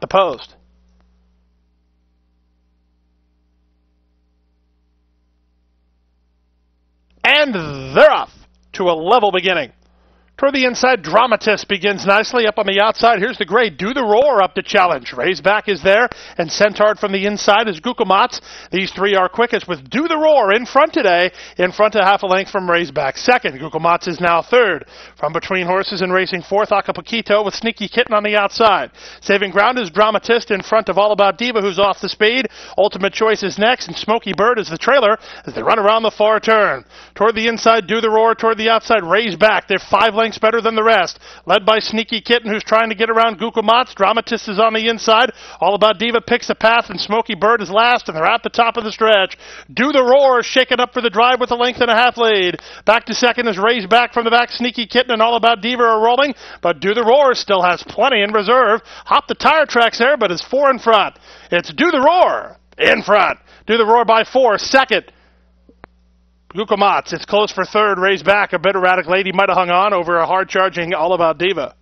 the post. And they're off to a level beginning. Toward the inside, Dramatist begins nicely up on the outside. Here's the gray. Do the roar up to challenge. Raisback is there, and Centard from the inside is Gukumats. These three are quickest with Do the Roar in front today, in front of half a length from Raisback. Second, Gukumats is now third. From between horses and racing fourth, Acapulquito with Sneaky Kitten on the outside. Saving ground is Dramatist in front of All About Diva, who's off the speed. Ultimate Choice is next, and Smoky Bird is the trailer as they run around the far turn. Toward the inside, Do the Roar. Toward the outside, Raisback. They're five lengths lengths better than the rest. Led by Sneaky Kitten, who's trying to get around Gukumats. Dramatist is on the inside. All About Diva picks a path, and Smoky Bird is last, and they're at the top of the stretch. Do the Roar, shaking up for the drive with a length and a half lead. Back to second is Raisback from the back. Sneaky Kitten and All About Diva are rolling, but Do the Roar still has plenty in reserve. Hop the tire tracks there, but is four in front. It's Do the Roar in front. Do the Roar by four. Second, Gukumats, it's close for third, Raisback. A bit erratic lady might have hung on over a hard charging All About Diva.